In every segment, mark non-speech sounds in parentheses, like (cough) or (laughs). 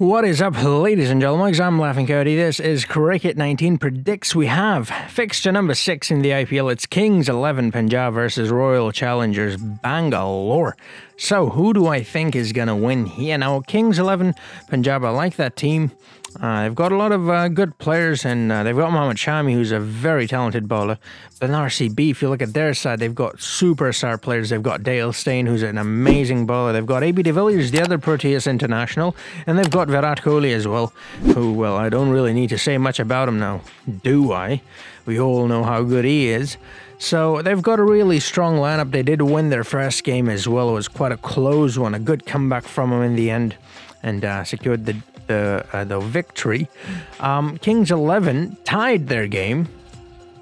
What is up, ladies and gentlemen? I'm Laughing Coyote. This is Cricket 19 predicts we have fixture number six in the IPL. It's Kings 11 Punjab versus Royal Challengers Bangalore. So, who do I think is going to win here? Now, Kings 11 Punjab, I like that team. Uh, they've got a lot of uh, good players, and uh, they've got Mohammad Shami, who's a very talented bowler. But in RCB, if you look at their side, they've got superstar players. They've got Dale Steyn, who's an amazing bowler. They've got AB de Villiers, the other Proteas international, and they've got Virat Kohli as well, who, well, I don't really need to say much about him now, do I? We all know how good he is. So they've got a really strong lineup. They did win their first game as well. It was quite a close one, a good comeback from them in the end, and uh, secured the the uh, the victory. Um, Kings 11 tied their game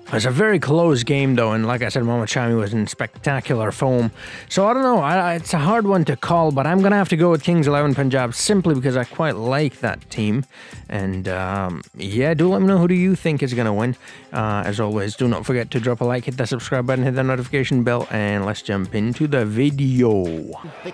it was a very close game, though, and like I said, Mohammad Shami was in spectacular form. So I don't know, I, it's a hard one to call, but I'm going to have to go with Kings 11 Punjab simply because I quite like that team. And um, yeah, do let me know who do you think is going to win. Uh, as always, do not forget to drop a like, hit the subscribe button, hit the notification bell, and let's jump into the video.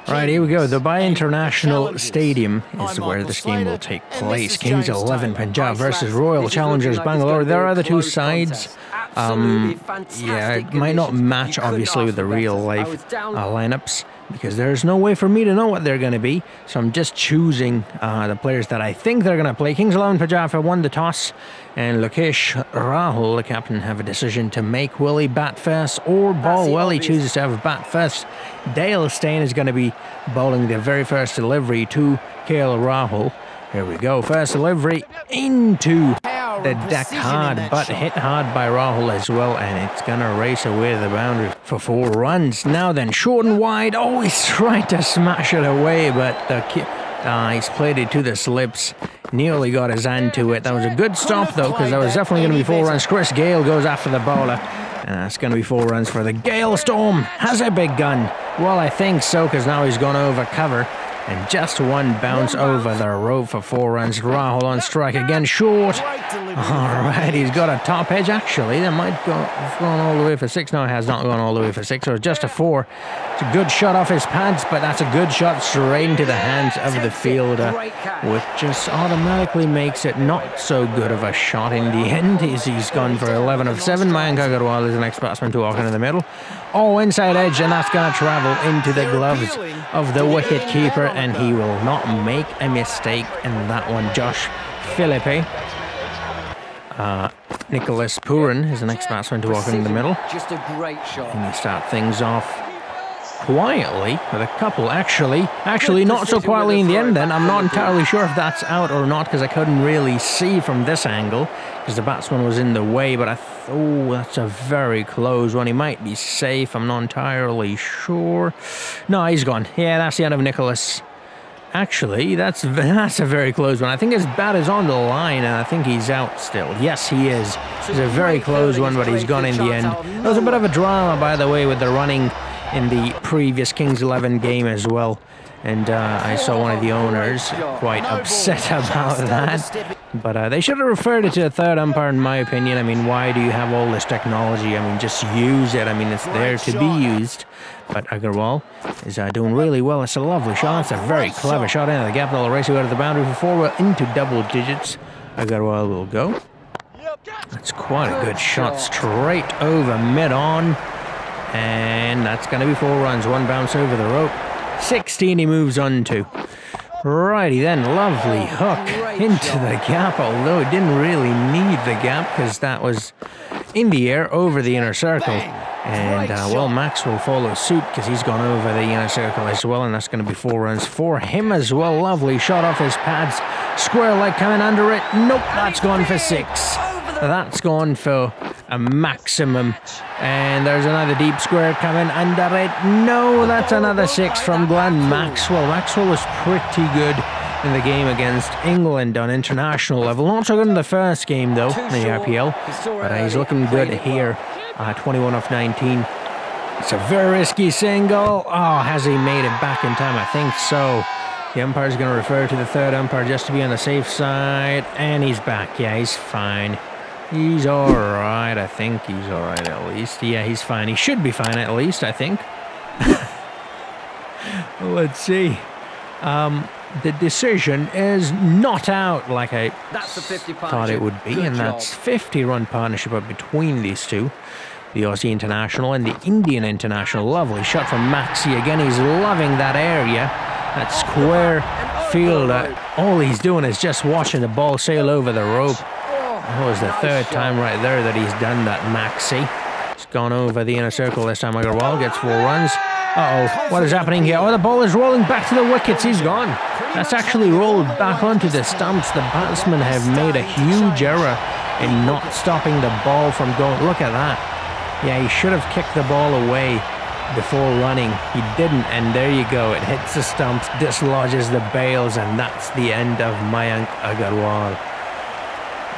Right, here we go. The Dubai International Stadium is where this game will take place. Kings 11 Punjab versus Royal Challengers Bangalore. There are the two sides. Um, yeah, it might not match obviously with the real life uh, lineups because there's no way for me to know what they're going to be. So I'm just choosing uh, the players that I think they're going to play. Kings 11 Punjab won the toss, and Lokesh Rahul, the captain, have a decision to make. Will he bat first or ball? Well, he chooses to have a bat first. Dale Steyn is going to be bowling the very first delivery to KL Rahul. Here we go. First delivery into the deck hard, but hit hard by Rahul as well, and it's gonna race away the boundary for four runs. Now then, short and wide. Oh, he's (laughs) tried to smash it away, but the uh, he's played it to the slips. Nearly got his hand to it. That was a good stop though, because that was definitely going to be four runs. Chris Gayle goes after the bowler, and that's going to be four runs for the Gayle Storm. Has a big gun. Well, I think so, because now he's gone over cover. And just one bounce over the rope for four runs. Rahul on strike again, short. All right, he's got a top edge actually. That might go have gone all the way for six. No, it has not gone all the way for six. So just a four. It's a good shot off his pads, but that's a good shot straight into the hands of the fielder, which just automatically makes it not so good of a shot in the end. He's, he's gone for 11 of 7. Mayank Agarwal is the next batsman to walk in the middle. Oh, inside edge, and that's going to travel into the gloves of the wicket keeper, and he will not make a mistake in that one. Josh Philippe. Uh, Nicholas Pooran is the next batsman to walk in the middle. Just a great shot. And you start things off quietly with a couple. Actually, actually not so quietly in the end. Then I'm not entirely sure if that's out or not because I couldn't really see from this angle because the batsman was in the way. But I oh, that's a very close one. He might be safe. I'm not entirely sure. No, he's gone. Yeah, that's the end of Nicholas. Actually, that's (laughs) that's a very close one. I think his bat is on the line, and I think he's out still. Yes, he is. It's a very close one, but he's gone in the end. There was a bit of a drama, by the way, with the running in the previous Kings 11 game as well. And uh, I saw one of the owners quite upset (laughs) about that. But uh, they should have referred it to a third umpire, in my opinion. I mean, why do you have all this technology? I mean, just use it. I mean, it's there to be used. But Agarwal is uh, doing really well. It's a lovely shot. It's a very clever shot into the gap. They'll race out of the boundary for four. into double digits. Agarwal will go. That's quite a good shot. Straight over mid-on. And that's going to be four runs. One bounce over the rope. 16 he moves on to. Righty then, lovely hook into the gap, although it didn't really need the gap because that was in the air over the inner circle. And, uh, well, Max will follow suit because he's gone over the inner circle as well, and that's going to be four runs for him as well. Lovely shot off his pads. Square leg coming under it. Nope, that's gone for six. That's gone for a maximum. And there's another deep square coming under it. No, that's another six from Glenn Maxwell. Maxwell was pretty good in the game against England on international level. Not so good in the first game, though, in the IPL. But uh, he's looking good here. Uh, 21 off 19. It's a very risky single. Oh, has he made it back in time? I think so. The umpire's going to refer to the third umpire just to be on the safe side. And he's back. Yeah, he's fine. He's alright, I think he's alright at least. Yeah, he's fine. He should be fine at least, I think. (laughs) Let's see. Um, the decision is not out like I That's the 50 thought it would be, Good and job. that's 50 run partnership up between these two. The Aussie international and the Indian international. Lovely shot from Maxi again. He's loving that area, that square field. All he's doing is just watching the ball sail over the rope. That was the third time right there that he's done that, Maxi. He's gone over the inner circle this time. Agarwal gets four runs. Uh oh, what is happening here? Oh, the ball is rolling back to the wickets. He's gone. That's actually rolled back onto the stumps. The batsmen have made a huge error in not stopping the ball from going. Look at that. Yeah, he should have kicked the ball away before running. He didn't, and there you go. It hits the stumps, dislodges the bails, and that's the end of Mayank Agarwal.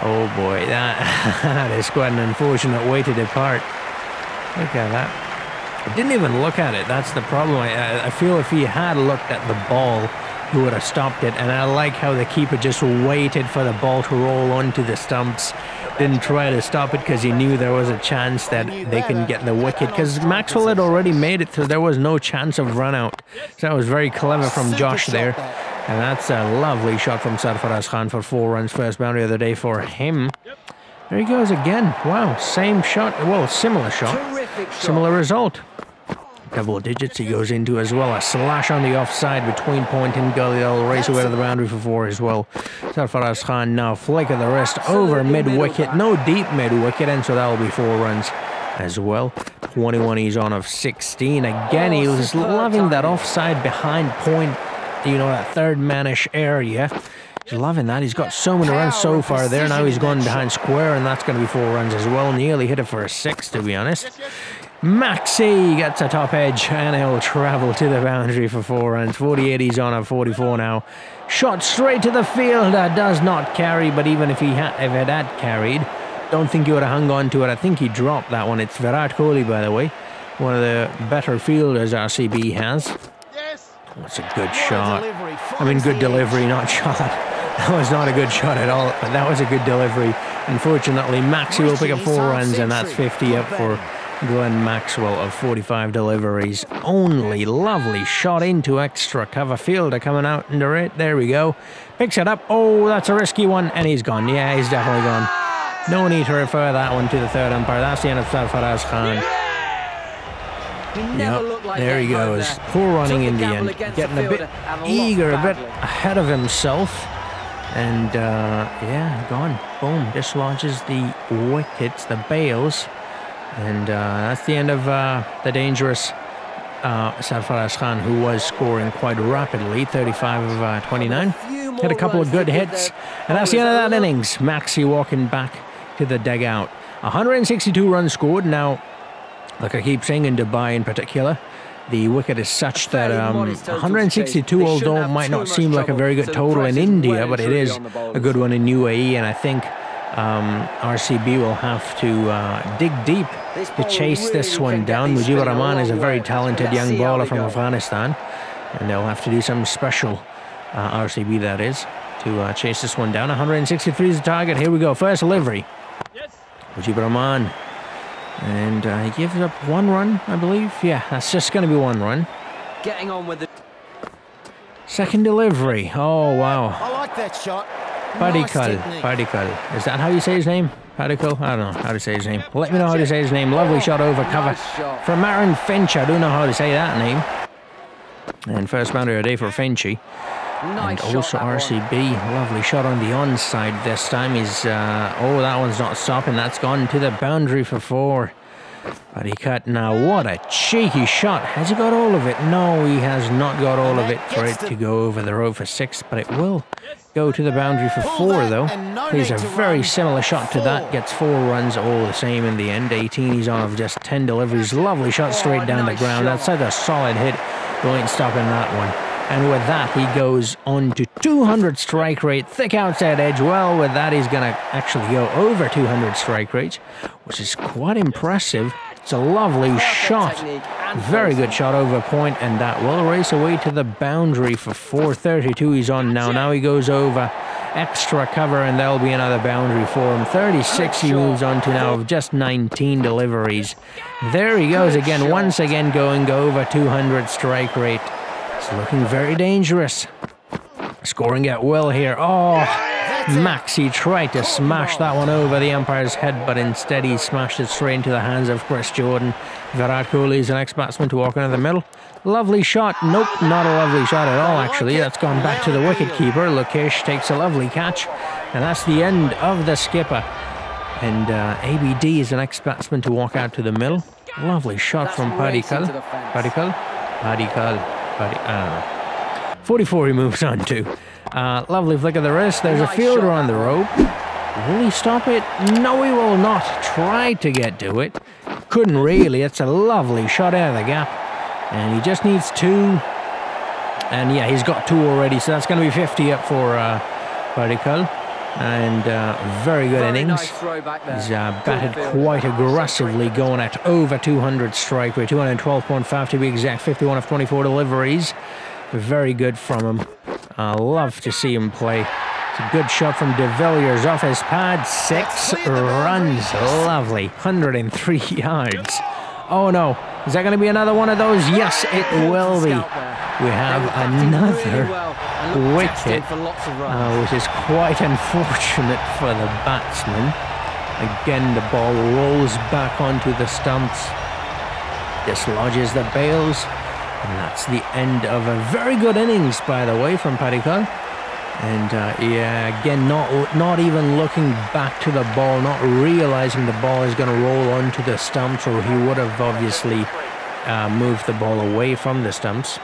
Oh boy, that, (laughs) that is quite an unfortunate way to depart. Look at that. I didn't even look at it. That's the problem. I, I feel if he had looked at the ball, he would have stopped it. And I like how the keeper just waited for the ball to roll onto the stumps. Didn't try to stop it because he knew there was a chance that they can get the wicket. Because Maxwell had already made it, so there was no chance of run out. So that was very clever from Josh there. And that's a lovely shot from Sarfaraz Khan for four runs. First boundary of the day for him. There he goes again. Wow, same shot. Well, similar shot. Terrific shot. Similar result. Double digits he goes into as well. A slash on the offside between point and gully. They'll race away to the boundary for four as well. Sarfaraz Khan now flick of the wrist over mid wicket. No deep mid wicket, and so that'll be four runs as well. 21 he's on of 16. Again, he was loving that offside behind point, you know, that third manish area. He's loving that. He's got so many runs so far there. Now he's gone behind square, and that's going to be four runs as well. Nearly hit it for a six, to be honest. Maxi gets a top edge, and he'll travel to the boundary for four runs. 48 he's on at 44 now. Shot straight to the field. That does not carry, but even if he had, if it had carried, don't think he would have hung on to it. I think he dropped that one. It's Virat Kohli, by the way. One of the better fielders RCB has. That's a good shot. I mean, good delivery, not (laughs) shot. That was not a good shot at all, but that was a good delivery. Unfortunately, Maxi will pick up four runs, and that's 50 up for Glenn Maxwell of 45 deliveries. Only lovely shot into extra cover fielder coming out under it. There we go. Picks it up. Oh, that's a risky one, and he's gone. Yeah, he's definitely gone. No need to refer that one to the third umpire. That's the end of Sarfaraz Khan. Yep, like there he goes. there. Poor running Took in the gamble end. Getting a bit fielder and lost eager, a bit ahead of himself. And uh, yeah, gone. Boom. Dislodges the wickets, the bails. And uh, that's the end of uh, the dangerous uh, Sarfaraz Khan, who was scoring quite rapidly 35 of uh, 29. few Hit a couple of good hits. And that's the end of that innings. Maxi walking back to the dugout. 162 runs scored. Now, like I keep saying in Dubai in particular, the wicket is such that um, modest total to 162, chase. They although might not seem like a very good total in India, but it and truly is on the a good one in UAE, and I think um, RCB will have to uh, dig deep to chase this one down. these Mujeeb Ur Rahman is a very talented young bowler from. Afghanistan, and they'll have to do some special uh, RCB that is to uh, chase this one down. 163 is the target. Here we go. First delivery. Mujeeb Ur Rahman. And uh, he gives up one run, I believe. Yeah, that's just going to be one run. Getting on with the Second delivery. Oh, wow. I like that shot. Nice Padikkal. Padikkal. Is that how you say his name? Padikkal? I don't know how to say his name. Let me know how to say his name. Lovely shot over cover Nice shot. from Aaron Finch. I don't know how to say that name. And first boundary of the day for Finchy. Nice and also that one. RCB. Lovely shot on the onside this time. He's, uh, oh, that one's not stopping. That's gone to the boundary for four. But he cut now. What a cheeky shot. Has he got all of it? No, he has not got all of it for it to go over the road for six, but it will go to the boundary for four, though. He's a very similar shot to that. Gets four runs, all the same in the end. 18 he's on of just 10 deliveries. Lovely shot straight Oh, down the ground. That's such a solid hit. Ain't stopping that one. And with that, he goes on to 200 strike rate, thick outside edge. Well, with that, he's going to actually go over 200 strike rate, which is quite impressive. It's a lovely shot. Very good shot over point, and that will race away to the boundary for 432. He's on now. Now he goes over extra cover, and there'll be another boundary for him. 36 he moves on to now of just 19 deliveries. There he goes again, once again going over 200 strike rate. It's looking very dangerous. Scoring at will here. Oh, Maxi tried to smash that one over the umpire's head, but instead he smashed it straight into the hands of Chris Jordan. Virat Kohli is the next batsman to walk into the middle. Lovely shot. Nope, not a lovely shot at all, actually. That's gone back to the wicket keeper. Lokesh takes a lovely catch, and that's the end of the skipper. And uh, ABD is the next batsman to walk out to the middle. Lovely shot from Padikkal. Padikkal? Padikkal. Padi, I 44 he moves on to. Uh, lovely flick of the wrist. There's a fielder on the rope. Will he stop it? No, he will not. Try to get to it. Couldn't really. It's a lovely shot out of the gap. And he just needs two. And yeah, he's got two already. So that's going to be 50 up for uh. And uh, very good Very innings. nice throw back there. He's uh, batted field. quite aggressively, going at over 200 strike rate, 212.5 to be exact, 51 of 24 deliveries. Very good from him. I love to see him play. It's a good shot from De Villiers off his pad. Six runs. Lovely. 103 (laughs) yards. Oh no. Is that going to be another one of those? Yes, it will be. We have another wicket, uh, which is quite unfortunate for the batsman. Again, the ball rolls back onto the stumps, dislodges the bails, and that's the end of a very good innings, by the way, from Padikkal. And uh, yeah, again, not not even looking back to the ball, not realizing the ball is going to roll onto the stumps, or he would have obviously uh, moved the ball away from the stumps.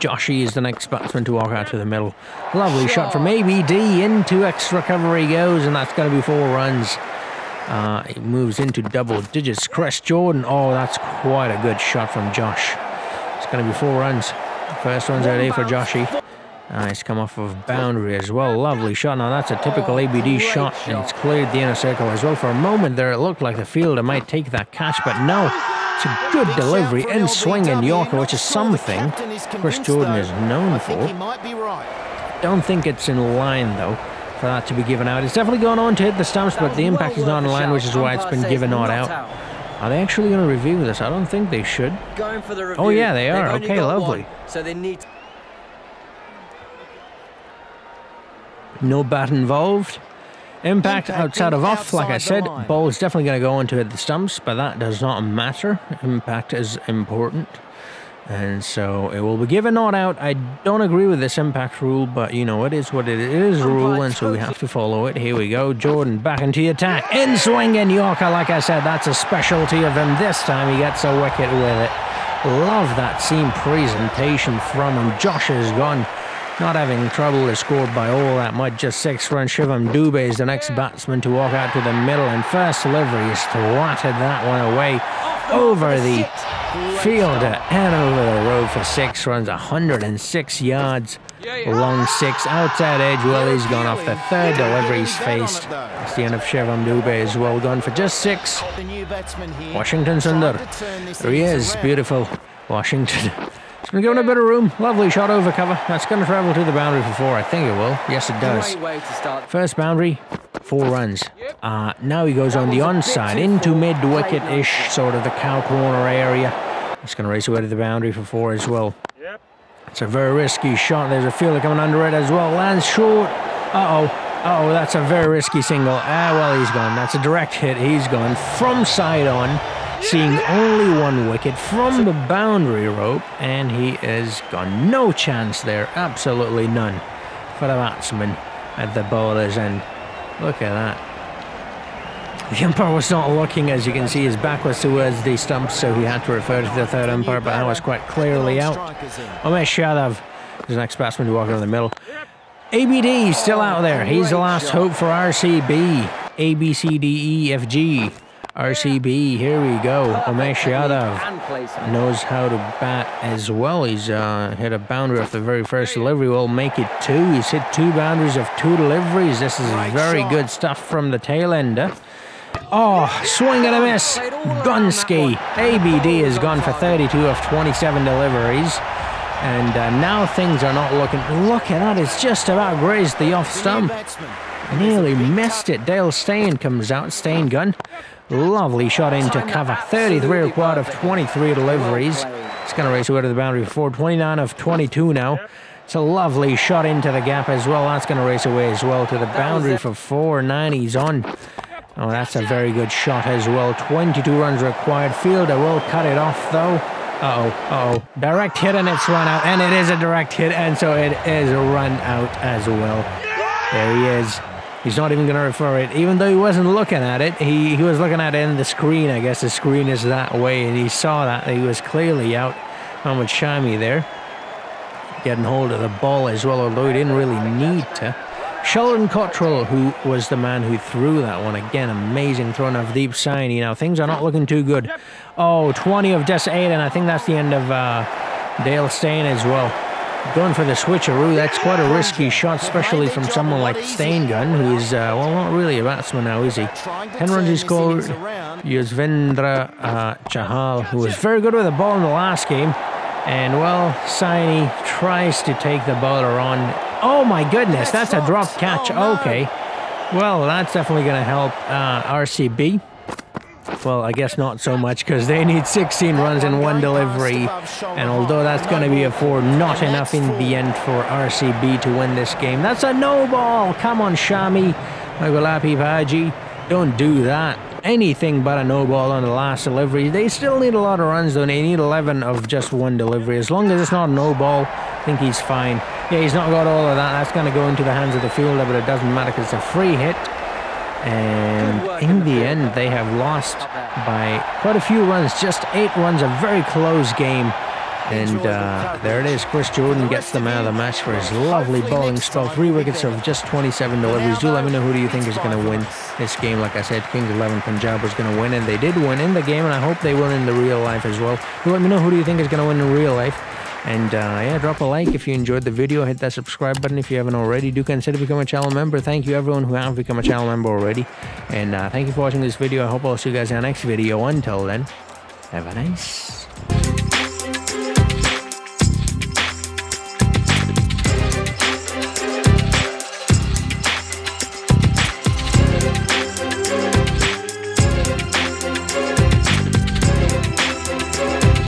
Joshy is the next batsman to walk out to the middle. Lovely shot from ABD into extra cover he goes, and that's going to be four runs. Uh, he moves into double digits. Chris Jordan, oh, that's quite a good shot from Josh. It's going to be four runs. First one's out for Joshy. Uh, he's come off of boundary as well. Lovely shot. Now that's a typical ABD shot, and it's cleared the inner circle as well. For a moment there, it looked like the fielder might take that catch, but no. It's a good delivery in swing in Yorker, which is something Chris Jordan is known for. He might be right. Don't think it's in line though for that to be given out. It's definitely gone on to hit the stumps, but the impact is not in line, which is why it's been given out. Are they actually going to review this? I don't think they should. Going for the review. Oh, yeah, they are. Okay, lovely. so they need. No bat involved. Impact, Impact outside of off, like I said, line. ball is definitely going to go into the stumps, but that does not matter. Impact is important. And so it will be given not out. I don't agree with this impact rule, but you know, it is what it is. It is a rule, and so we have to follow it. Here we go. Jordan back into the attack. In swing in Yorker, like I said, that's a specialty of him. This time he gets a wicket with it. Love that seam presentation from him. Josh is gone. Not having trouble is scored by all that much. Just six runs. Shivam Dube is the next batsman to walk out to the middle, and first delivery is swatted that one away over the fielder and over the road for six runs, 106 yards. Long six outside edge. Well, he's gone off the third delivery he's faced. It's the end of Shivam Dube as well, gone for just six. Washington Sundar. Tried to turn this There he is, beautiful. Washington. It's been given a bit of room. Lovely shot over cover. That's going to travel to the boundary for four. I think it will. Yes, it does. Great way to start. First boundary, four runs. Uh, now he goes on the onside into mid wicket ish, sort of the cow corner area. He's going to race away to the boundary for four as well. It's a very risky shot. There's a fielder coming under it as well. Lands short. Uh oh. Uh oh, that's a very risky single. Ah, well, he's gone. That's a direct hit. He's gone from side on, seeing only one wicket from the boundary rope, and he has got No chance there. Absolutely none for the batsman at the bowler's end. Look at that. The umpire was not looking, as you can see, his back was towards the stumps, so he had to refer to the third umpire, but that was quite clearly out. Umesh Yadav is the next batsman to walk in the middle. ABD still out there. He's the last hope for RCB. A B C D E F G. RCB. Here we go. Umesh Yadav knows how to bat as well. He's uh, hit a boundary off the very first delivery. Will make it two. He's hit two boundaries of two deliveries. This is very good stuff from the tail ender. Oh, swing and a miss. Gunski. ABD has gone for 32 of 27 deliveries. And uh, now things are not looking. Look at that. It's just about grazed the off stump. Nearly missed it. Dale Steyn comes out. Steyn gun. Lovely shot into cover. 33 required of 23 deliveries. It's going to race away to the boundary for 29 of 22 now. It's a lovely shot into the gap as well. That's going to race away as well to the boundary for four. He's on. Oh, that's a very good shot as well. 22 runs required. Fielder will cut it off though. Uh-oh, uh-oh. Direct hit and it's run out. And it is a direct hit and so it is a run out as well. There he is. He's not even going to refer it. Even though he wasn't looking at it, he, he was looking at it in the screen. I guess the screen is that way and he saw that. He was clearly out. Mohamed Shami there. Getting hold of the ball as well, although he didn't really need to. Sheldon Cottrell, who was the man who threw that one. Again, amazing throw of Deep Saini. Now, things are not looking too good. Oh, 20 of Des Aiden. I think that's the end of uh, Dale Steyn as well. Going for the switcheroo. That's quite a risky shot, especially from someone like Gun, who is, uh, well, not really a batsman now, is he? 10 runs he scored. Yuzvendra uh, Chahal, who was very good with the ball in the last game. And, well, Saini tries to take the bowler on Oh my goodness, that's a drop catch. Okay. Well, that's definitely going to help uh, RCB. Well, I guess not so much because they need 16 runs in one delivery. And although that's going to be a four, not enough in the end for RCB to win this game. That's a no ball. Come on, Shami. Magulapi Paji. Don't do that anything but a no ball on the last delivery. They still need a lot of runs though. They need 11 of just one delivery. As long as it's not a no ball, I think he's fine. Yeah, he's not got all of that. That's going to go into the hands of the fielder, but it doesn't matter because it's a free hit. And in the end, they have lost by quite a few runs. Just eight runs, a very close game. And uh, there it is. Chris Jordan gets the man of the match for his lovely bowling spell. Three wickets of just 27 deliveries. Do let me know who do you think is going to win this game. Like I said, Kings 11 Punjab was going to win, and they did win in the game, and I hope they win in the real life as well. Do let me know who do you think is going to win in real life. And uh, yeah, drop a like if you enjoyed the video. Hit that subscribe button if you haven't already. Do consider becoming a channel member. Thank you everyone who have become a channel member already. And uh, thank you for watching this video. I hope I'll see you guys in the next video. Until then, have a nice